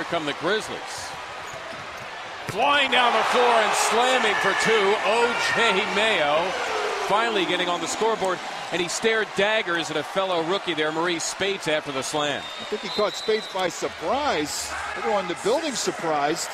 Here come the Grizzlies. Flying down the floor and slamming for two, O.J. Mayo finally getting on the scoreboard, and he stared daggers at a fellow rookie there, Marreese Speights, after the slam. I think he caught Speights by surprise. Everyone in the building surprised.